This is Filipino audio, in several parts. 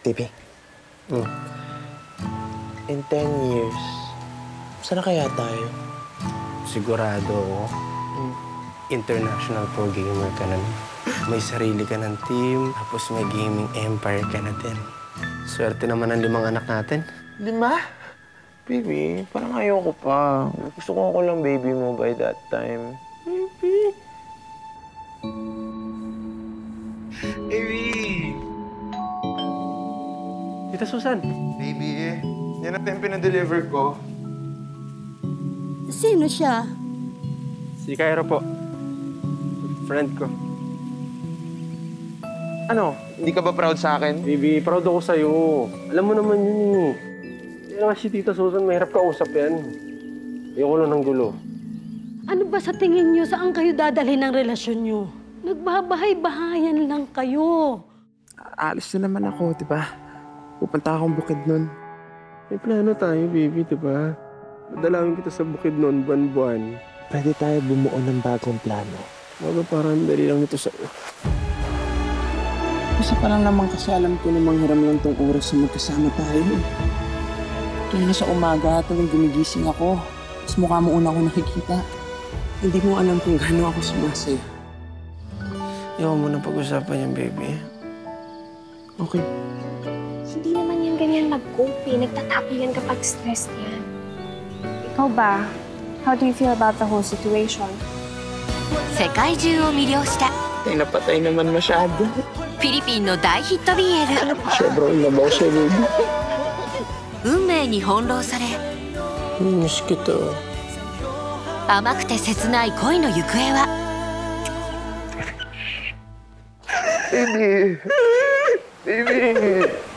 Baby, Hmm. in 10 years, sana kaya tayo? Sigurado ako, international pro gamer ka na. May sarili ka ng team, tapos may gaming empire ka na din. Swerte naman ang limang anak natin. Lima? Baby, parang ayoko pa. Gusto ko ako lang baby mo by that time. Tita Susan, Baby, eh. Yan ang tempe na deliver ko. Sino siya? si Cairo po. Friend ko. Ano? Hindi ka ba proud sa akin? Baby, proud ako sa'yo. Alam mo naman yun eh. Kaya nga si Tita Susan, mahirap kausap yan. Ayoko lang ng gulo. Ano ba sa tingin niyo saan kayo dadalhin ng relasyon niyo? Nagbabahay-bahayan lang kayo. Alis na naman ako, di ba? Pupunta akong bukid nun. May plano tayo, baby, di ba? Dadalawin kita sa bukid noon, buwan-buwan. Pwede tayo bumuo ng bagong plano. Bago parang dali lang ito sa... Isa pa lang naman kasi alam ko namang hiram lang tong oras na magkasama tayo. Kaya na sa umaga, tuwing gumigising ako, mas mukha mo una ako nakikita. Hindi mo alam kung gaano ako sumasaya. Ayaw mo na pag-usapan yan, baby. Okay. Hindi naman yan ganyan mag-cope eh. Nagtatapo yan kapag stressed yan. Ikaw ba? How do you feel about the whole situation? 世界中を魅了した Tay napatay naman masyado. フィリピンの大ヒット BL Sobrang labaw siya, baby. 運命に翻弄され Miss kita. 甘くて切ない恋の行方は Baby! Baby!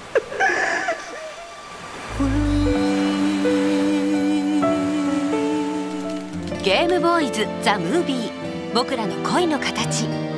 ゲームボーイズ・ザ・ムービー僕らの恋の形。